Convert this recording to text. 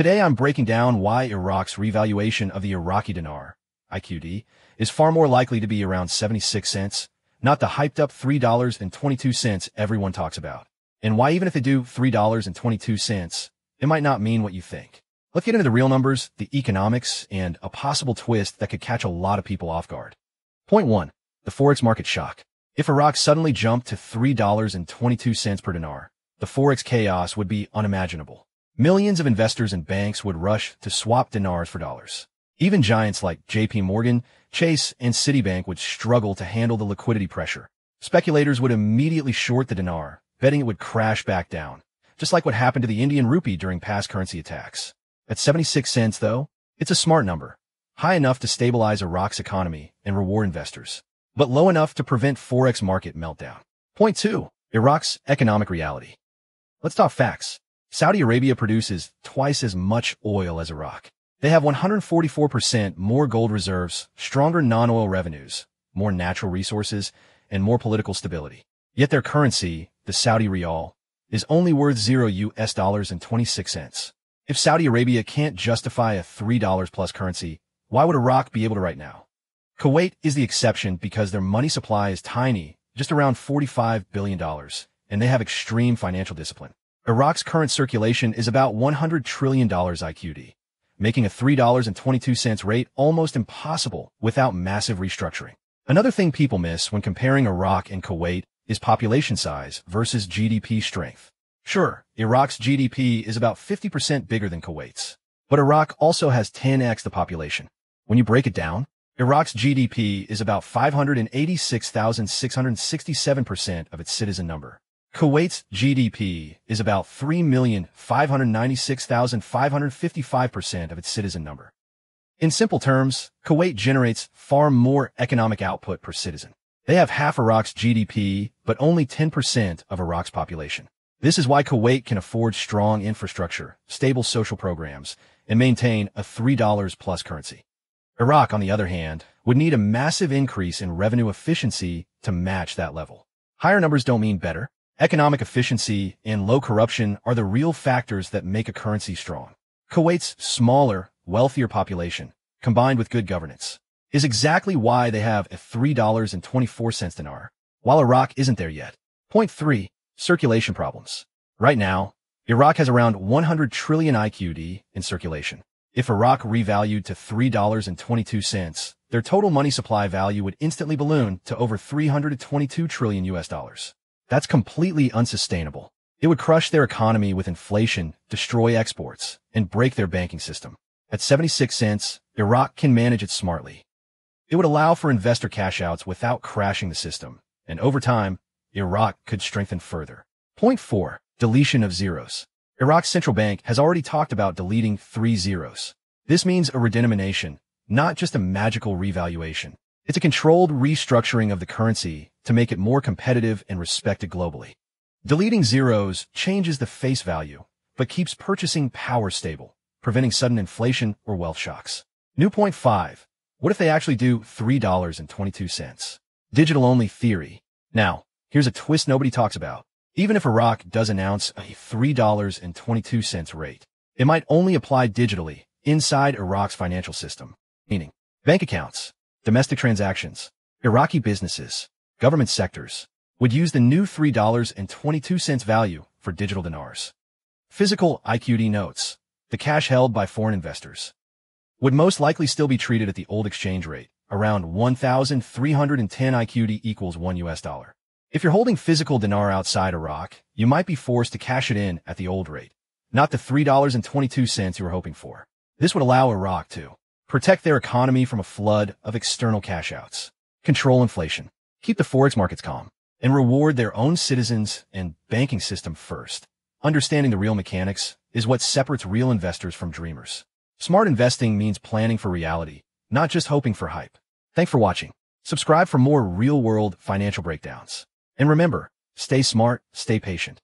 Today I'm breaking down why Iraq's revaluation of the Iraqi dinar, IQD, is far more likely to be around 76 cents, not the hyped up $3.22 everyone talks about. And why even if they do $3.22, it might not mean what you think. Let's get into the real numbers, the economics, and a possible twist that could catch a lot of people off guard. Point 1. The Forex market shock. If Iraq suddenly jumped to $3.22 per dinar, the Forex chaos would be unimaginable. Millions of investors and banks would rush to swap dinars for dollars. Even giants like JP Morgan, Chase, and Citibank would struggle to handle the liquidity pressure. Speculators would immediately short the dinar, betting it would crash back down, just like what happened to the Indian rupee during past currency attacks. At 76 cents, though, it's a smart number, high enough to stabilize Iraq's economy and reward investors, but low enough to prevent Forex market meltdown. Point 2. Iraq's economic reality. Let's talk facts. Saudi Arabia produces twice as much oil as Iraq. They have 144% more gold reserves, stronger non-oil revenues, more natural resources, and more political stability. Yet their currency, the Saudi rial, is only worth 0 US dollars and 26 cents. If Saudi Arabia can't justify a $3 plus currency, why would Iraq be able to right now? Kuwait is the exception because their money supply is tiny, just around $45 billion, and they have extreme financial discipline. Iraq's current circulation is about $100 trillion IQD, making a $3.22 rate almost impossible without massive restructuring. Another thing people miss when comparing Iraq and Kuwait is population size versus GDP strength. Sure, Iraq's GDP is about 50% bigger than Kuwait's, but Iraq also has 10x the population. When you break it down, Iraq's GDP is about 586,667% of its citizen number. Kuwait's GDP is about 3,596,555% of its citizen number. In simple terms, Kuwait generates far more economic output per citizen. They have half Iraq's GDP, but only 10% of Iraq's population. This is why Kuwait can afford strong infrastructure, stable social programs, and maintain a $3 plus currency. Iraq, on the other hand, would need a massive increase in revenue efficiency to match that level. Higher numbers don't mean better. Economic efficiency and low corruption are the real factors that make a currency strong. Kuwait's smaller, wealthier population, combined with good governance, is exactly why they have a $3.24 dinar, while Iraq isn't there yet. Point 3. Circulation problems. Right now, Iraq has around 100 trillion IQD in circulation. If Iraq revalued to $3.22, their total money supply value would instantly balloon to over 322 trillion US dollars. That's completely unsustainable. It would crush their economy with inflation, destroy exports, and break their banking system. At 76 cents, Iraq can manage it smartly. It would allow for investor cashouts without crashing the system, and over time, Iraq could strengthen further. Point 4. Deletion of zeros. Iraq's central bank has already talked about deleting three zeros. This means a redenomination, not just a magical revaluation. It's a controlled restructuring of the currency to make it more competitive and respected globally. Deleting zeros changes the face value, but keeps purchasing power stable, preventing sudden inflation or wealth shocks. New point 5. What if they actually do $3.22? Digital-only theory. Now, Here's a twist nobody talks about. Even if Iraq does announce a $3.22 rate, it might only apply digitally inside Iraq's financial system, meaning bank accounts, domestic transactions, Iraqi businesses, government sectors would use the new $3.22 value for digital dinars. Physical IQD notes, the cash held by foreign investors, would most likely still be treated at the old exchange rate, around 1,310 IQD equals 1 US dollar. If you're holding physical dinar outside Iraq, you might be forced to cash it in at the old rate, not the $3.22 you were hoping for. This would allow Iraq to protect their economy from a flood of external cash outs, control inflation, keep the forex markets calm, and reward their own citizens and banking system first. Understanding the real mechanics is what separates real investors from dreamers. Smart investing means planning for reality, not just hoping for hype. Thanks for watching. Subscribe for more real-world financial breakdowns. And remember, stay smart, stay patient.